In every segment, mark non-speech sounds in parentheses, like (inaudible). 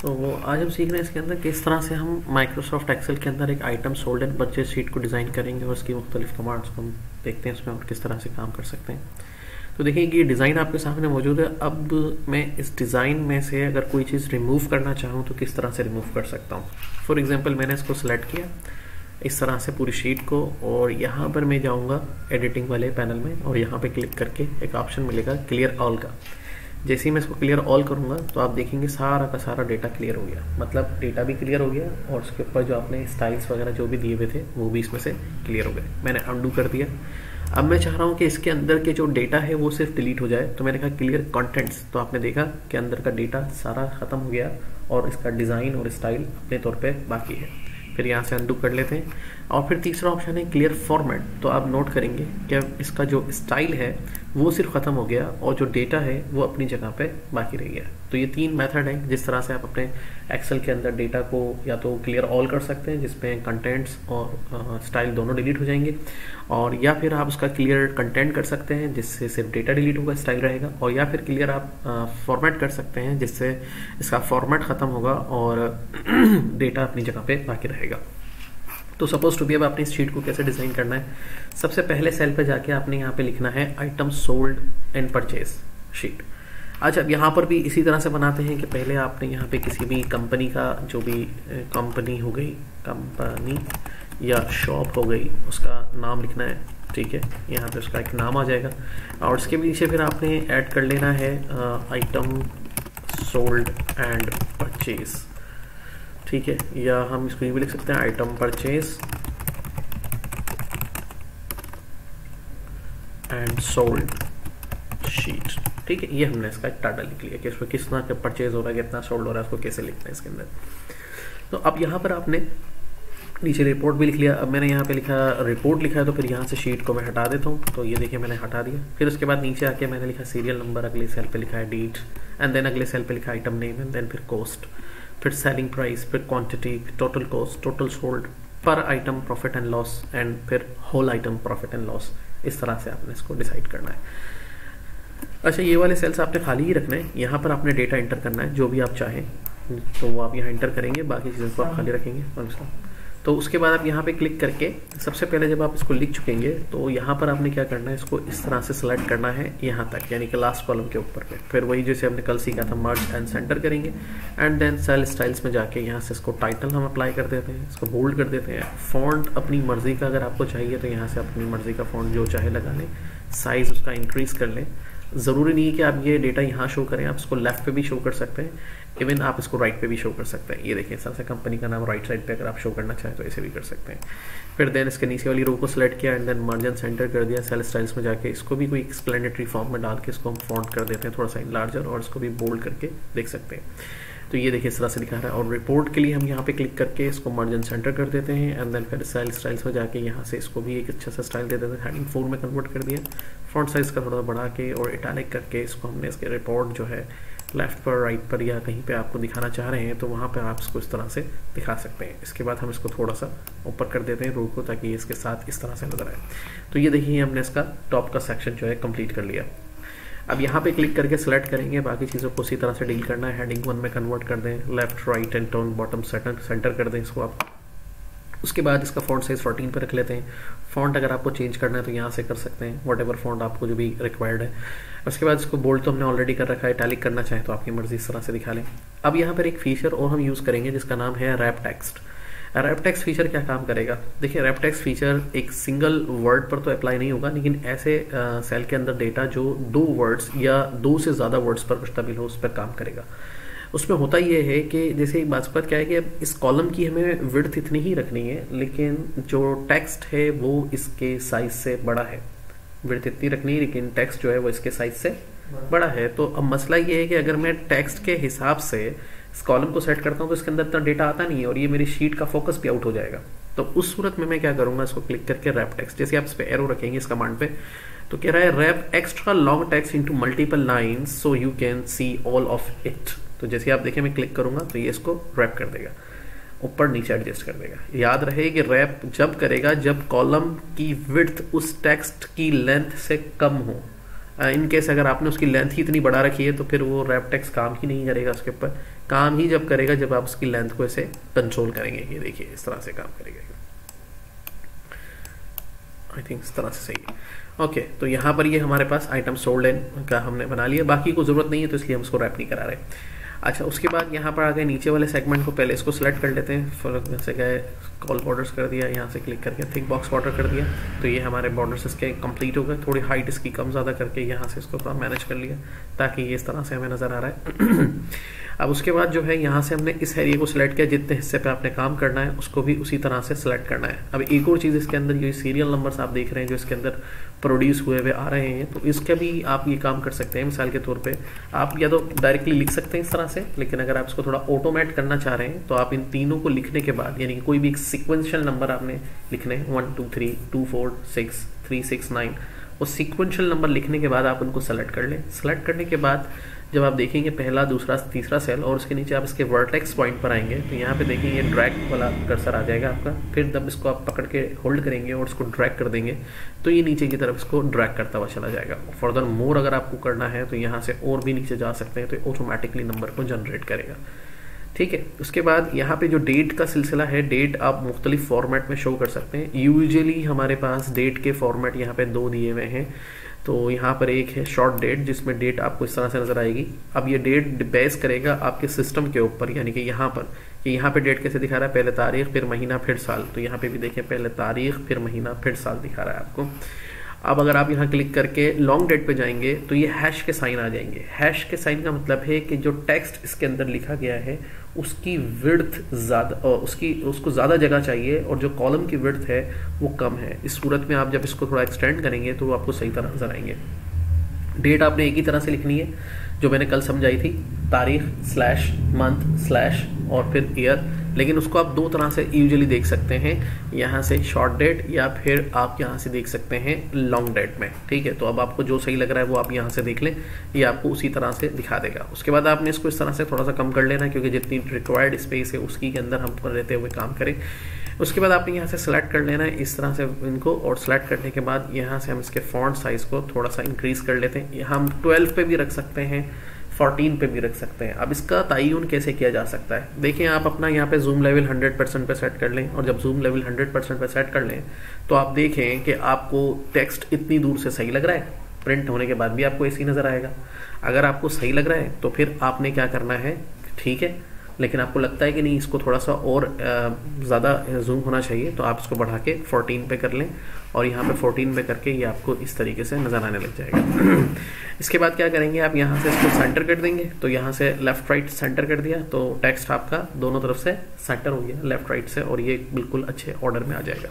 तो आज हम सीख रहे हैं इसके अंदर किस तरह से हम माइक्रोसॉफ्ट एक्सेल के अंदर एक item sold and purchase sheet को डिज़ाइन करेंगे और उसकी मुख्तलिफ़ कमांड्स को हम देखते हैं उसमें और किस तरह से काम कर सकते हैं। तो देखिए, ये डिज़ाइन आपके सामने मौजूद है। अब मैं इस डिज़ाइन में से अगर कोई चीज़ रिमूव करना चाहूँ तो किस तरह से रिमूव कर सकता हूँ? फॉर एग्ज़ाम्पल मैंने इसको सेलेक्ट किया इस तरह से पूरी शीट को और यहाँ पर मैं जाऊँगा एडिटिंग वाले पैनल में और यहाँ पर क्लिक करके एक ऑप्शन मिलेगा क्लियर ऑल का। जैसे ही मैं इसको क्लियर ऑल करूँगा तो आप देखेंगे सारा का सारा डेटा क्लियर हो गया। मतलब डेटा भी क्लियर हो गया और उसके ऊपर जो आपने स्टाइल्स वगैरह जो भी दिए हुए थे, वो भी इसमें से क्लियर हो गए। मैंने अंडू कर दिया। अब मैं चाह रहा हूँ कि इसके अंदर के जो डेटा है, वो सिर्फ़ डिलीट हो जाए। तो मैंने कहा क्लियर कंटेंट्स तो आपने देखा कि अंदर का डेटा सारा ख़त्म हो गया और इसका डिज़ाइन और स्टाइल अपने तौर पर बाकी है। फिर यहाँ से अंडू कर लेते हैं। और फिर तीसरा ऑप्शन है क्लियर फॉर्मेट तो आप नोट करेंगे कि इसका जो स्टाइल है, वो सिर्फ़ ख़त्म हो गया और जो डेटा है, वो अपनी जगह पे बाकी रह गया। तो ये तीन मेथड हैं, जिस तरह से आप अपने एक्सेल के अंदर डेटा को या तो क्लियर ऑल कर सकते हैं, जिसमें कंटेंट्स और स्टाइल दोनों डिलीट हो जाएँगे। और या फिर आप उसका क्लियर कंटेंट कर सकते हैं, जिससे सिर्फ़ डेटा डिलीट होगा स्टाइल रहेगा। और या फिर क्लियर आप फॉर्मेट कर सकते हैं, जिससे इसका फॉर्मेट ख़त्म होगा और (clears throat) डेटा अपनी जगह पर बाकी रहेगा। तो सपोज़ टू बी अब आपने इस शीट को कैसे डिज़ाइन करना है? सबसे पहले सेल पे जाके आपने यहाँ पे लिखना है item sold and purchase sheet अच्छा अब यहाँ पर भी इसी तरह से बनाते हैं कि पहले आपने यहाँ पे किसी भी कंपनी का जो भी कंपनी हो गई कंपनी या शॉप हो गई, उसका नाम लिखना है, ठीक है? यहाँ पे उसका एक नाम आ जाएगा। और उसके पीछे फिर आपने ऐड कर लेना है आइटम सोल्ड एंड परचेज़ ठीक है, या हम इसको भी लिख सकते हैं item purchase and sold sheet ठीक है, ये हमने इसका टाटा लिख लिया कि इसमें कितना परचेज हो रहा है, कितना सोल्ड हो रहा है उसको कैसे लिखना है इसके अंदर। तो अब यहाँ पर आपने नीचे रिपोर्ट भी लिख लिया। अब मैंने यहाँ पे लिखा रिपोर्ट लिखा है तो फिर यहाँ से शीट को मैं हटा देता हूँ। तो ये देखिए, मैंने हटा दिया। फिर उसके बाद नीचे आके मैंने लिखा सीरियल नंबर अगले सेल पे लिखा है डीट एंड देन अगले सेल पे लिखा आइटम नेम एंड देन फिर कॉस्ट फिर सेलिंग प्राइस फिर क्वांटिटी फिर total cost total sold per item profit and loss and फिर whole item profit and loss इस तरह से आपने इसको डिसाइड करना है। अच्छा ये वाले सेल्स आपने खाली ही रखना है। यहाँ पर आपने डेटा एंटर करना है, जो भी आप चाहें। तो वो आप यहाँ एंटर करेंगे, बाकी चीज़ों को आप खाली रखेंगे। तो उसके बाद आप यहाँ पे क्लिक करके, सबसे पहले जब आप इसको लिख चुकेंगे तो यहाँ पर आपने क्या करना है, इसको इस तरह से सिलेक्ट करना है, यहाँ तक, यानी कि लास्ट कॉलम के ऊपर पे। फिर वही जैसे हमने कल सीखा था मर्ज एंड सेंटर करेंगे एंड देन सेल स्टाइल्स में जाके यहाँ से इसको टाइटल हम अप्लाई कर देते हैं, इसको बोल्ड कर देते हैं। फॉन्ट अपनी मर्ज़ी का अगर आपको चाहिए तो यहाँ से अपनी मर्ज़ी का फॉन्ट जो चाहे लगा लें साइज़ उसका इंक्रीज कर लें। ज़रूरी नहीं है कि आप ये डेटा यहाँ शो करें, आप इसको लेफ़्ट पे भी शो कर सकते हैं इवन आप इसको राइट पे भी शो कर सकते हैं। ये देखिए सबसे कंपनी का नाम राइट साइड पे अगर आप शो करना चाहें तो ऐसे भी कर सकते हैं। फिर देन इसके नीचे वाली रो को सिलेक्ट किया एंड देन मार्जिन सेंटर कर दिया सेल स्टाइल्स में जाके इसको भी कोई एक्सप्लेनेटरी फॉर्म में डाल के इसको हम फॉन्ट कर देते हैं, थोड़ा सा लार्जर और इसको भी बोल्ड करके देख सकते हैं। तो ये देखिए, इस तरह से दिखा रहा है। और रिपोर्ट के लिए हम यहाँ पे क्लिक करके इसको मार्जिन सेंटर कर देते हैं एंड देन फिर स्टाइल स्टाइल्स में जाके यहाँ से इसको भी एक अच्छा सा स्टाइल दे देते हैं। हेडिंग फोर में कन्वर्ट कर दिया। फ्रंट साइज़ का थोड़ा बढ़ा के और इटालिक करके इसको हमने इसके रिपोर्ट जो है लेफ़्ट पर राइट पर या कहीं पे आपको दिखाना चाह रहे हैं तो वहाँ पर आप इसको इस तरह से दिखा सकते हैं। इसके बाद हम इसको थोड़ा सा ऊपर कर देते हैं रो को, ताकि इसके साथ इस तरह से नज़र आए। तो ये देखिए, हमने इसका टॉप का सेक्शन जो है कंप्लीट कर लिया। अब यहाँ पे क्लिक करके सिलेक्ट करेंगे, बाकी चीज़ों को उसी तरह से डील करना है। हेडिंग वन में कन्वर्ट कर दें left right and turn bottom centre centre कर दें इसको आप। उसके बाद इसका फॉन्ट साइज़ 14 पर रख लेते हैं। फॉन्ट अगर आपको चेंज करना है तो यहाँ से कर सकते हैं वट एवर फॉन्ट आपको जो भी रिक्वायर्ड है। उसके बाद इसको बोल्ड तो हमने ऑलरेडी कर रखा है टैलिक करना चाहे तो आपकी मर्ज़ी इस तरह से दिखा लें। अब यहाँ पर एक फीचर और हम यूज़ करेंगे जिसका नाम है रैप टेक्स्ट रैपटेक्स फीचर क्या काम करेगा? देखिए रैपटेक्स फीचर एक सिंगल वर्ड पर तो अप्लाई नहीं होगा लेकिन ऐसे सेल के अंदर डेटा जो दो वर्ड्स या दो से ज़्यादा वर्ड्स पर मुश्तमिल हो उस पर काम करेगा। उसमें होता ये है कि जैसे एक बात क्या है कि अब इस कॉलम की हमें विड्थ इतनी ही रखनी है लेकिन जो टेक्स्ट है वो इसके साइज़ से बड़ा है। विड्थ इतनी रखनी है लेकिन टेक्स्ट जो है वो इसके साइज़ से बड़ा है। तो अब मसला ये है कि अगर मैं टेक्स्ट के हिसाब से इस कॉलम को सेट करता हूँ तो इसके अंदर इतना डेटा आता नहीं है और ये मेरी शीट का फोकस भी आउट हो जाएगा। तो उस सूरत में मैं क्या करूँगा, इसको क्लिक करके रैप टेक्स्ट जैसे आप इस पर एरो रखेंगे इस कमांड पे तो कह रहा है wrap extra long text into multiple line so you can see all of it तो जैसे आप देखें, मैं क्लिक करूँगा तो ये इसको रैप कर देगा। ऊपर नीचे एडजस्ट कर देगा। याद रहे कि रैप जब करेगा जब कॉलम की विड्थ उस टेक्स्ट की लेंथ से कम हो। इन केस अगर आपने उसकी लेंथ ही इतनी बढ़ा रखी है तो फिर वो रैप टैक्स काम ही नहीं करेगा उसके ऊपर। काम ही जब करेगा, जब आप उसकी लेंथ को ऐसे कंट्रोल करेंगे। ये देखिए, इस तरह से काम करेगा आई थिंक इस तरह से सही। है ओके तो यहाँ पर ये हमारे पास आइटम सोल्ड इन का हमने बना लिया। बाकी को ज़रूरत नहीं है तो इसलिए हम उसको रैप नहीं करा रहे। अच्छा उसके बाद यहाँ पर आ गए नीचे वाले सेगमेंट को पहले इसको सिलेक्ट कर लेते हैं। फिर जैसे गए कॉल बॉर्डर्स कर दिया, यहाँ से क्लिक करके थिक बॉक्स बॉर्डर कर दिया। तो ये हमारे बॉर्डर्स इसके कंप्लीट हो गए। थोड़ी हाइट इसकी कम ज़्यादा करके यहाँ से इसको थोड़ा मैनेज कर लिया, ताकि ये इस तरह से हमें नज़र आ रहा है। अब उसके बाद जो है, यहाँ से हमने इस एरिया को सिलेक्ट किया, जितने हिस्से पे आपने काम करना है, उसको भी उसी तरह से सिलेक्ट करना है। अब एक और चीज़ इसके अंदर, जो सीरियल नंबर्स आप देख रहे हैं, जो इसके अंदर प्रोड्यूस हुए हुए आ रहे हैं तो इसका भी आप ये काम कर सकते हैं, मिसाल के तौर पे। आप या तो डायरेक्टली लिख सकते हैं इस तरह से, लेकिन अगर आप इसको थोड़ा ऑटोमेट करना चाह रहे हैं तो आप इन तीनों को लिखने के बाद, यानी कोई भी एक सिक्वेंशियल नंबर आपने लिखने हैं one two three two four six three six nine वो सिक्वेंशियल नंबर लिखने के बाद आप उनको सेलेक्ट कर लें। सेलेक्ट करने के बाद जब आप देखेंगे पहला, दूसरा, तीसरा सेल और उसके नीचे आप इसके वर्टेक्स पॉइंट पर आएँगे तो यहाँ पे देखेंगे ये ड्रैग वाला कर्सर आ जाएगा आपका। फिर जब इसको आप पकड़ के होल्ड करेंगे और इसको ड्रैग कर देंगे तो ये नीचे की तरफ़ इसको ड्रैग करता हुआ चला जाएगा। फर्दर मोर अगर आपको करना है तो यहाँ से और भी नीचे जा सकते हैं तो ऑटोमेटिकली नंबर को जनरेट करेगा। ठीक है? उसके बाद यहाँ पे जो डेट का सिलसिला है डेट आप मुख्तलिफ़ फॉर्मेट में शो कर सकते हैं। यूजली हमारे पास डेट के फॉर्मेट यहाँ पे दो दिए हुए हैं। तो यहाँ पर एक है शॉर्ट डेट जिसमें डेट आपको इस तरह से नज़र आएगी। अब ये डेट बेस करेगा आपके सिस्टम के ऊपर, यानी कि यहाँ पर। कि यहाँ पे डेट कैसे दिखा रहा है? पहले तारीख, फिर महीना, फिर साल। तो यहाँ पे भी देखें पहले तारीख, फिर महीना, फिर साल दिखा रहा है आपको। अब अगर आप यहाँ क्लिक करके लॉन्ग डेट पे जाएँगे तो ये हैश के साइन आ जाएँगे। हैश के साइन का मतलब है कि जो टेक्स्ट इसके अंदर लिखा गया है, उसकी विर्थ ज़्यादा उसकी, उसको ज़्यादा जगह चाहिए और जो कॉलम की विर्थ है, वो कम है। इस सूरत में आप जब इसको थोड़ा एक्सटेंड करेंगे तो आपको सही तरह नज़र आएँगे। डेट आपने एक ही तरह से लिखनी है, जो मैंने कल समझाई थी, तारीख स्लैश मंथ स्लैश और फिर ईयर लेकिन उसको आप दो तरह से यूजली देख सकते हैं। यहाँ से शॉर्ट डेट या फिर आप यहाँ से देख सकते हैं लॉन्ग डेट में। ठीक है तो अब आपको जो सही लग रहा है वो आप यहाँ से देख लें। ये आपको उसी तरह से दिखा देगा। उसके बाद आपने इसको इस तरह से थोड़ा सा कम कर लेना क्योंकि जितनी रिक्वायर्ड स्पेस है उसकी के अंदर हम रहते हुए काम करें। उसके बाद आपने यहाँ से सिलेक्ट कर लेना है इस तरह से इनको, और सिलेक्ट करने के बाद यहाँ से हम इसके फॉन्ट साइज़ को थोड़ा सा इंक्रीज कर लेते हैं। हम ट्वेल्व पे भी रख सकते हैं। 14 पे भी रख सकते हैं। अब इसका तयन कैसे किया जा सकता है? देखिए आप अपना यहाँ पे जूम लेवल 100 परसेंट पे सेट कर लें और जब जूम लेवल 100 परसेंट पर सेट कर लें तो आप देखें कि आपको टेक्स्ट इतनी दूर से सही लग रहा है। प्रिंट होने के बाद भी आपको ऐसी नज़र आएगा। अगर आपको सही लग रहा है तो फिर आपने क्या करना है? ठीक है, लेकिन आपको लगता है कि नहीं, इसको थोड़ा सा और ज़्यादा जूम होना चाहिए तो आप इसको बढ़ा के 14 पे कर लें। और यहाँ पे 14 पे करके ये आपको इस तरीके से नज़र आने लग जाएगा। (clears throat) इसके बाद क्या करेंगे, आप यहाँ से इसको सेंटर कर देंगे। तो यहाँ से लेफ़्ट राइट सेंटर कर दिया तो टेक्स्ट आपका दोनों तरफ़ से सेंटर हो गया लेफ़्ट राइट से, और ये बिल्कुल अच्छे ऑर्डर में आ जाएगा।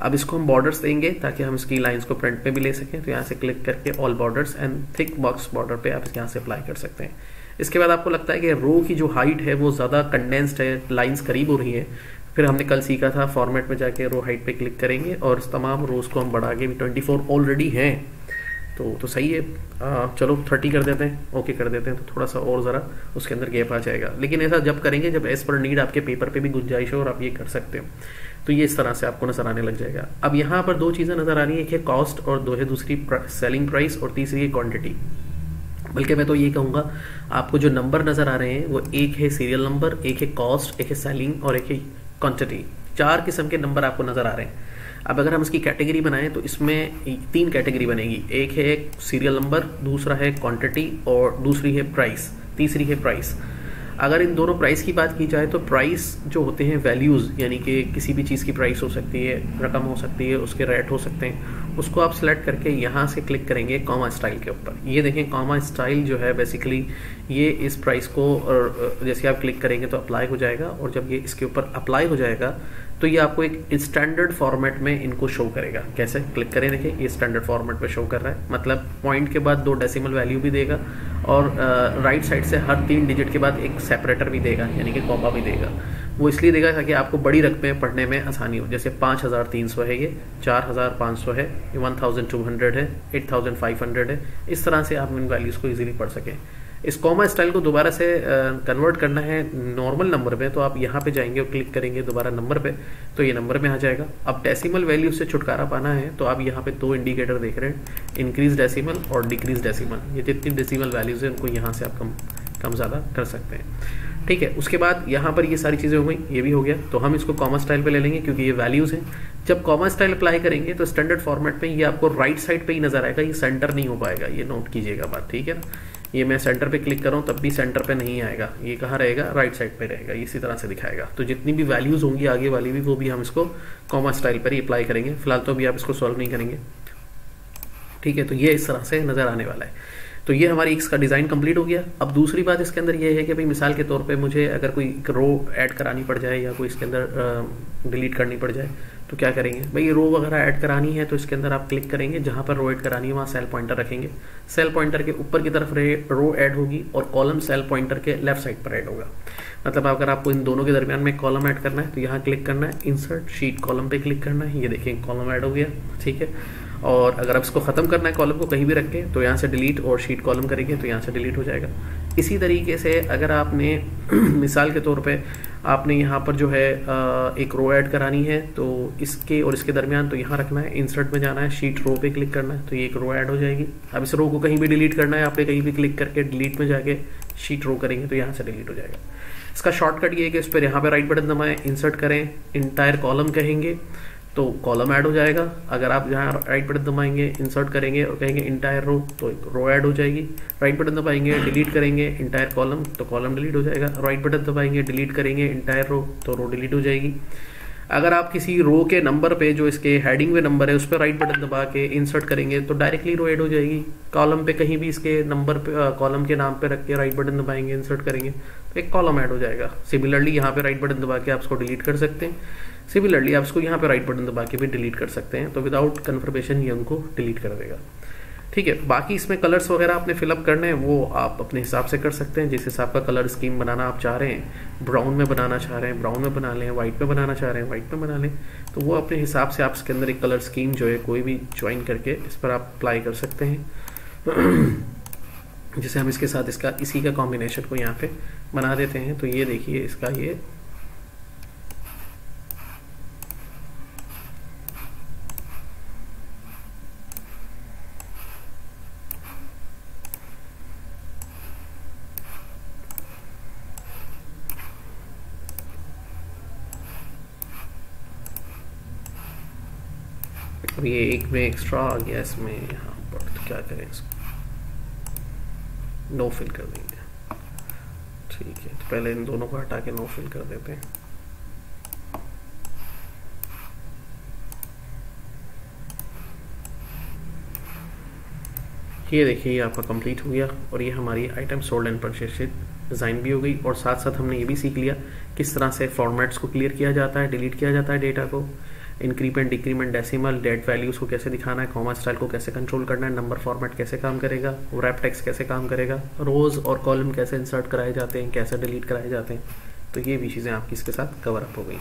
अब इसको हम बॉर्डर्स देंगे ताकि हम इसकी लाइंस को प्रिंट पे भी ले सकें। तो यहाँ से क्लिक करके all borders and thick box border पे आप यहाँ से अप्लाई कर सकते हैं। इसके बाद आपको लगता है कि रो की जो हाइट है वो ज़्यादा कंडेंस्ड है लाइंस करीब हो रही हैं। फिर हमने कल सीखा था फॉर्मेट में जाके रो हाइट पे क्लिक करेंगे और तमाम रोज़ को हम बढ़ा के भी ट्वेंटी फोर ऑलरेडी हैं। तो तो सही है। आ, चलो थर्टी कर देते हैं। ओके कर देते हैं। तो थोड़ा सा और ज़रा उसके अंदर गैप आ जाएगा। लेकिन ऐसा जब करेंगे जब एज पर नीड आपके पेपर पे भी गुंजाइश हो और आप ये कर सकते हो तो ये इस तरह से आपको नज़र आने लग जाएगा। अब यहाँ पर दो चीज़ें नज़र आ रही है। एक है कॉस्ट और दो है दूसरी सेलिंग प्राइस और तीसरी है क्वान्टिटी बल्कि मैं तो ये कहूँगा आपको जो नंबर नज़र आ रहे हैं वो एक है सीरियल नंबर एक है कॉस्ट एक है सेलिंग और एक है क्वांटिटी चार किस्म के नंबर आपको नज़र आ रहे हैं। अब अगर हम इसकी कैटेगरी बनाएँ तो इसमें तीन कैटेगरी बनेगी। एक है सीरियल नंबर दूसरा है क्वांटिटी और दूसरी है प्राइस तीसरी है प्राइस अगर इन दोनों प्राइस की बात की जाए तो प्राइस जो होते हैं वैल्यूज़ यानी कि किसी भी चीज़ की प्राइस हो सकती है, रकम हो सकती है, उसके रेट हो सकते हैं। उसको आप सिलेक्ट करके यहाँ से क्लिक करेंगे कॉमा स्टाइल के ऊपर। ये देखें कॉमा स्टाइल जो है बेसिकली ये इस प्राइस को और जैसे आप क्लिक करेंगे तो अप्लाई हो जाएगा और जब ये इसके ऊपर अप्लाई हो जाएगा तो ये आपको एक स्टैंडर्ड फॉर्मेट में इनको शो करेगा। कैसे? क्लिक करें देखिए ये स्टैंडर्ड फॉर्मेट पे शो कर रहा है। मतलब पॉइंट के बाद दो डेसिमल वैल्यू भी देगा और राइट साइड से हर तीन डिजिट के बाद एक सेपरेटर भी देगा, यानी कि कॉपा भी देगा। वो इसलिए देगा ताकि आपको बड़ी रकमें पढ़ने में आसानी हो। जैसे पाँच हज़ार तीन सौ है ये, चार हज़ार पाँच सौ है, ये वन थाउज़ेंड टू हंड्रेड है, एट थाउज़ेंड फाइव हंड्रेड है। इस तरह से आप इन वैल्यूज़ को ईजिली पढ़ सकें। इस कॉमा स्टाइल को दोबारा से कन्वर्ट करना है नॉर्मल नंबर में तो आप यहाँ पे जाएँगे और क्लिक करेंगे दोबारा नंबर पे तो ये नंबर में आ जाएगा। अब डेसिमल वैल्यू से छुटकारा पाना है तो आप यहाँ पे दो इंडिकेटर देख रहे हैं इंक्रीज डेसिमल और डिक्रीज डेसिमल ये जितनी डेसिमल वैल्यूज़ है, उनको यहाँ से आप कम कम ज़्यादा कर सकते हैं। ठीक है, उसके बाद यहाँ पर ये सारी चीज़ें हो गई, ये भी हो गया। तो हम इसको कॉमर्स स्टाइल पे ले लेंगे, क्योंकि ये वैल्यूज़ हैं। जब कॉमर्स स्टाइल अप्लाई करेंगे तो स्टैंडर्ड फॉर्मेट में ये आपको राइट साइड पे ही नज़र आएगा, ये सेंटर नहीं हो पाएगा। ये नोट कीजिएगा बात, ठीक है ना? ये मैं सेंटर पे क्लिक करूँ तब भी सेंटर पे नहीं आएगा। ये कहाँ रहेगा? राइट साइड पे रहेगा इसी तरह से दिखाएगा। तो जितनी भी वैल्यूज़ होंगी आगे वाली भी, वो भी हम इसको कॉमर्स स्टाइल पर ही अप्लाई करेंगे। फ़िलहाल तो अभी आप इसको सॉल्व नहीं करेंगे। ठीक है तो ये इस तरह से नज़र आने वाला है। तो ये हमारी इसका डिज़ाइन कंप्लीट हो गया। अब दूसरी बात इसके अंदर ये है कि भाई मिसाल के तौर पे मुझे अगर कोई रो ऐड करानी पड़ जाए या कोई इसके अंदर डिलीट करनी पड़ जाए तो क्या करेंगे? भाई रो वगैरह ऐड करानी है तो इसके अंदर आप क्लिक करेंगे, जहाँ पर रो ऐड करानी है, वहाँ सेल पॉइंटर रखेंगे। सेल पॉइंटर के ऊपर की तरफ़ रो ऐड होगी और कॉलम सेल पॉइंटर के लेफ़्ट साइड पर ऐड होगा। मतलब अगर आपको इन दोनों के दरमियान में कॉलम ऐड करना है तो यहाँ क्लिक करना है इंसर्ट शीट कॉलम पे क्लिक करना है, ये देखिए कॉलम ऐड हो गया, ठीक है? और अगर आप इसको ख़त्म करना है कॉलम को कहीं भी रख के तो यहाँ से डिलीट और शीट कॉलम करेंगे तो यहाँ से डिलीट हो जाएगा। इसी तरीके से अगर आपने (clears throat) मिसाल के तौर पे आपने यहाँ पर जो है एक रो ऐड करानी है तो इसके और इसके दरमियान तो यहाँ रखना है इंसर्ट में जाना है शीट रो पे क्लिक करना है तो ये एक रो ऐड हो जाएगी। अब इस रो को कहीं भी डिलीट करना है आपने कहीं भी क्लिक करके डिलीट में जाके शीट रो करेंगे तो यहाँ से डिलीट हो जाएगा। इसका शॉर्टकट ये है कि इस पर यहाँ पर राइट बटन दबाएँ इंसर्ट करें इंटायर कॉलम कहेंगे। तो कॉलम ऐड हो जाएगा। अगर आप यहाँ राइट बटन दबाएँगे इंसर्ट करेंगे और कहेंगे इंटायर रो तो एक रो ऐड हो जाएगी। राइट बटन दबाएँगे डिलीट करेंगे इंटायर कॉलम तो कॉलम डिलीट हो जाएगा। राइट बटन दबाएँगे डिलीट करेंगे इंटायर रो तो रो डिलीट हो जाएगी। अगर आप किसी रो के नंबर पे, जो इसके हेडिंग में नंबर है, उस पर राइट बटन दबा के इंसर्ट करेंगे तो डायरेक्टली रो ऐड हो जाएगी। कॉलम पे कहीं भी इसके नंबर पे कॉलम के नाम पे रख के राइट बटन दबाएँगे इंसर्ट करेंगे तो एक कॉलम ऐड हो जाएगा। सिमिलरली यहाँ पे राइट बटन दबा के आप उसको डिलीट कर सकते हैं। सिमिलरली आप इसको यहाँ पे राइट बटन दबा के भी डिलीट कर सकते हैं तो विदाउट कन्फर्मेशन ये उनको डिलीट कर देगा। ठीक है, बाकी इसमें कलर्स वगैरह आपने फिलअप करने हैं, वो आप अपने हिसाब से कर सकते हैं। जिस हिसाब का कलर स्कीम बनाना आप चाह रहे हैं ब्राउन में बनाना चाह रहे हैं ब्राउन में बना लें वाइट में बनाना चाह रहे हैं वाइट में बना लें तो वो अपने हिसाब से आप इसके अंदर एक कलर स्कीम जो है, कोई भी ज्वाइन करके इस पर आप अप्लाई कर सकते हैं। (clears throat) जैसे हम इसके साथ इसका, इसी का कॉम्बिनेशन को यहाँ पे बना देते हैं तो ये देखिए इसका ये अब ये एक में एक्स्ट्रा आ गया, इसमें यहाँ पर तो क्या करें इसको? नो फिल कर देंगे। ठीक है तो पहले इन दोनों को हटा के नो फिल कर देते हैं। ये देखिए, ये आपका कंप्लीट हो गया, और ये हमारी item sold and purchase design भी हो गई, और साथ साथ हमने ये भी सीख लिया, किस तरह से फॉर्मेट्स को क्लियर किया जाता है डिलीट किया जाता है डेटा को। Increment decrement decimal date values को कैसे दिखाना है कॉमा स्टाइल को कैसे कंट्रोल करना है नंबर फॉर्मेट कैसे काम करेगा रैप टेक्स कैसे काम करेगा रोज़ और कॉलम कैसे इंसर्ट कराए जाते हैं, कैसे डिलीट कराए जाते हैं तो ये भी चीज़ें आपकी इसके साथ कवर अप हो गई।